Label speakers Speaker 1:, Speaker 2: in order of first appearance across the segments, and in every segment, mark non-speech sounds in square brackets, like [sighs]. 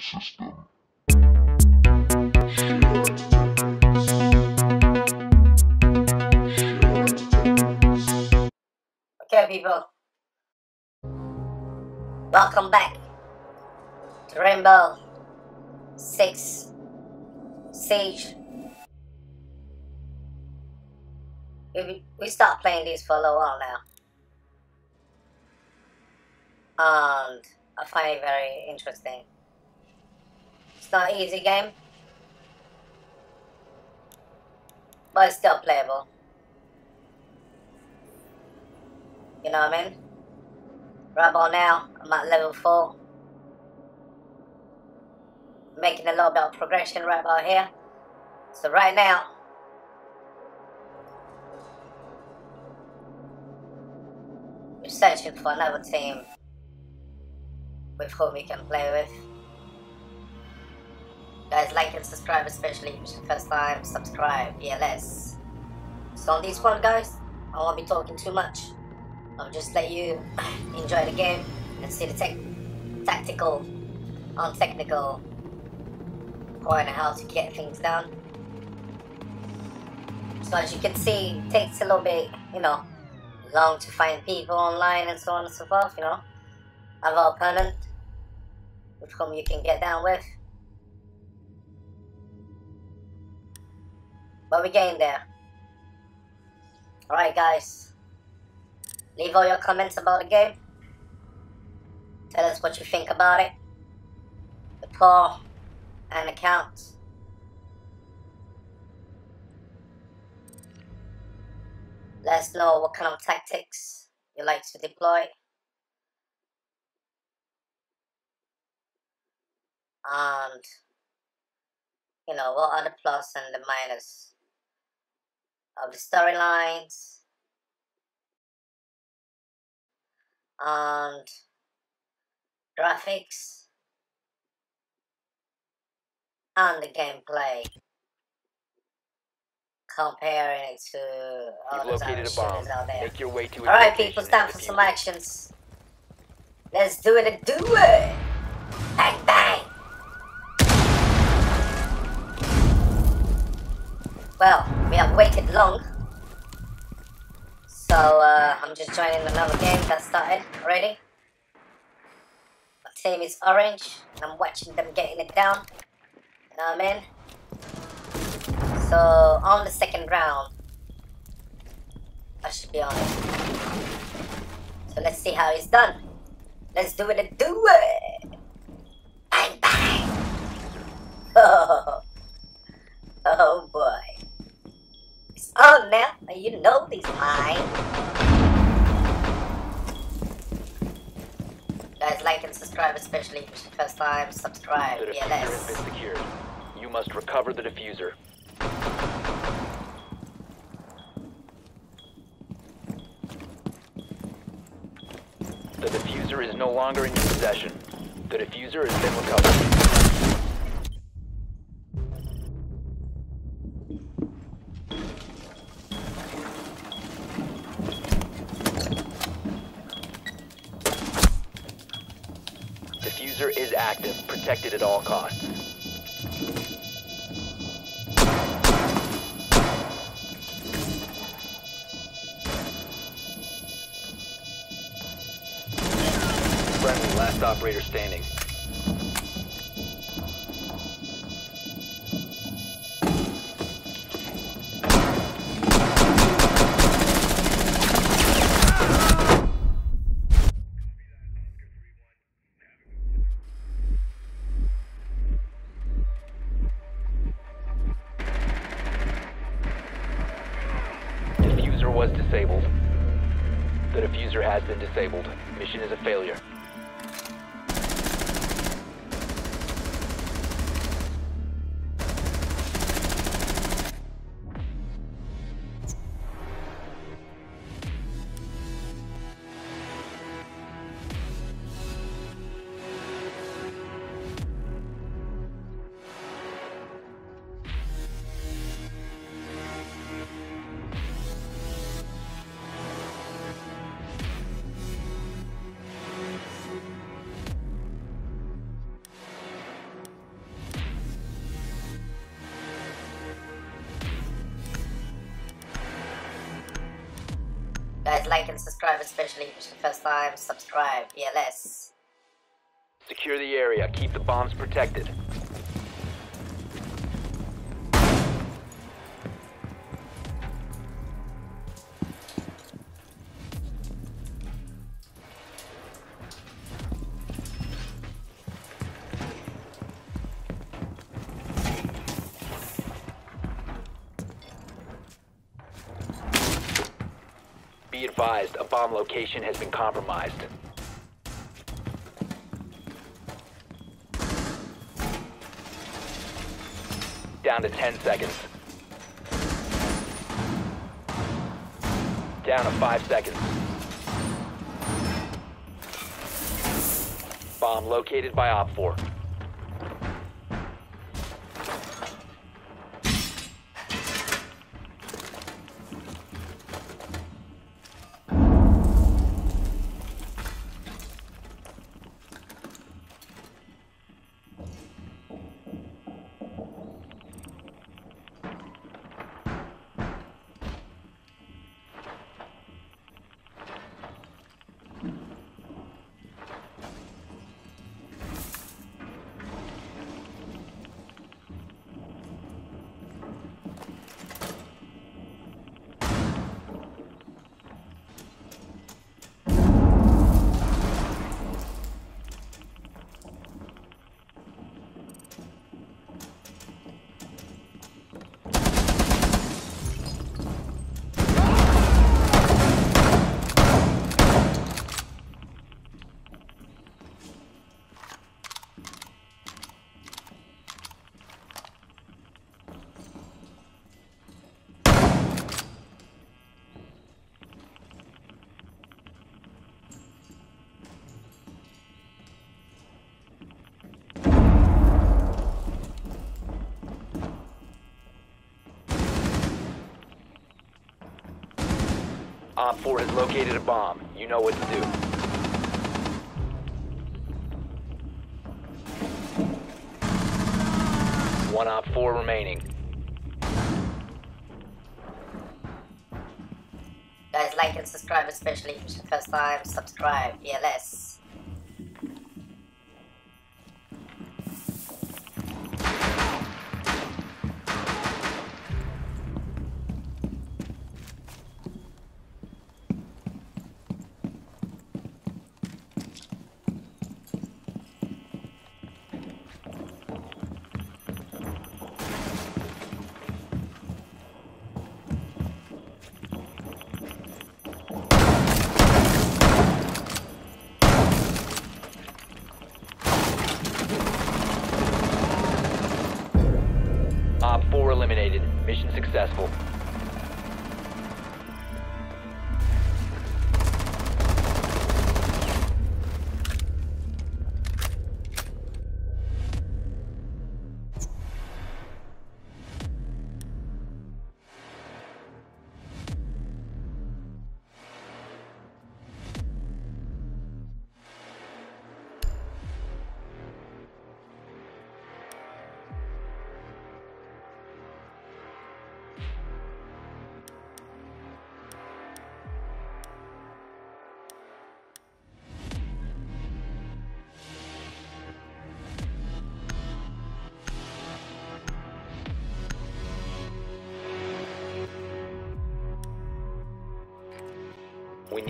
Speaker 1: system.
Speaker 2: Okay, people. Welcome back to Rainbow Six Siege. We, we stopped playing these for a little while now. And I find it very interesting. It's not easy game, but it's still playable. You know what I mean? Right about now, I'm at level 4. Making a little bit of progression right about here. So right now, we're searching for another team with whom we can play with. Guys, like and subscribe, especially if it's your first time. Subscribe, BLS. So on this one, guys, I won't be talking too much. I'll just let you [sighs] enjoy the game and see the tech tactical, non-technical point of how to get things done. So as you can see, it takes a little bit, you know, long to find people online and so on and so forth, you know. Have an opponent with whom you can get down with. But we're getting there. Alright guys. Leave all your comments about the game. Tell us what you think about it. The poor and accounts. Let us know what kind of tactics you like to deploy. And, you know, what are the plus and the minus of the storylines and graphics and the gameplay comparing it to all
Speaker 3: You've
Speaker 2: other
Speaker 3: located a bomb.
Speaker 2: out there.
Speaker 3: Make your way to
Speaker 2: Alright people, it's time for some actions. Let's do it and do it! Bang bang! Well, we have waited long. So uh, I'm just joining another game that started already. My team is orange, and I'm watching them getting it down. You know what I mean? So on the second round, I should be on it. So let's see how it's done. Let's do it and do it! Bang bang! Oh, [laughs] boy. It's on now, and you know these mine. Guys, like and subscribe, especially if it's your first time. Subscribe,
Speaker 3: The defuser has been secured. You must recover the defuser. The defuser is no longer in your possession. The defuser has been recovered. Protected at all costs. Friendly, last operator standing. Was disabled. The defuser has been disabled. Mission is a failure.
Speaker 2: Like and subscribe, especially if it's the first time. Subscribe, BLS.
Speaker 3: Secure the area. Keep the bombs protected. Be advised, a bomb location has been compromised. Down to 10 seconds. Down to 5 seconds. Bomb located by OpFor. OpFor has located a bomb. You know what to do. One OpFor remaining.
Speaker 2: Guys, like and subscribe, especially if it's your first time. Subscribe, BLS.
Speaker 3: Successful.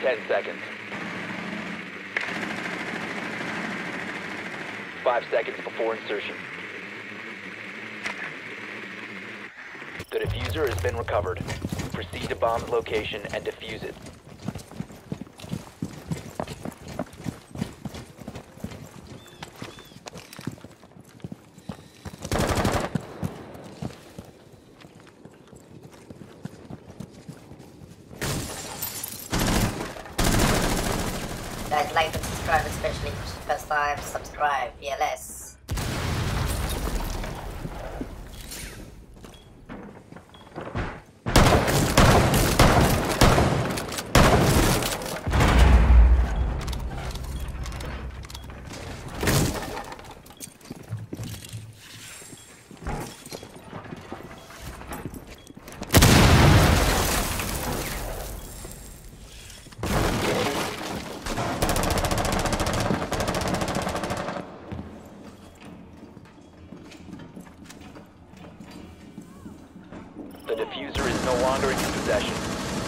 Speaker 3: Ten seconds. Five seconds before insertion. The defuser has been recovered. Proceed to bomb's location and defuse it.
Speaker 2: Guys, like and subscribe, especially if time. Subscribe, yeah.
Speaker 3: The defuser is no longer in your possession.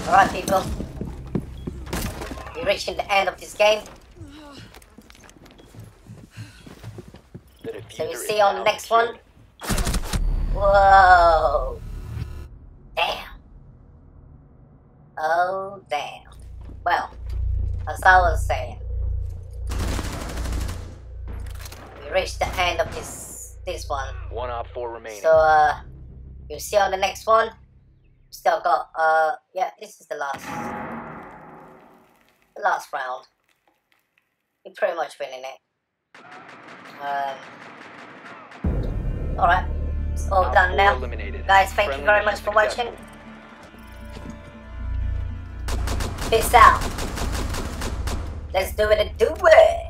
Speaker 2: Alright, people. We're reaching the end of this game. So we see on the next one. Whoa. Damn. Oh, damn. Well, as I was saying, we reached the end of this this one.
Speaker 3: One OpFor remaining.
Speaker 2: So, uh, you'll see on the next one. Still got, uh, yeah, this is the last, the last round. You're pretty much winning it. Um, alright, it's all done now.
Speaker 3: eliminated.
Speaker 2: Guys, thank you very much for watching. Peace out. Let's do it and do it.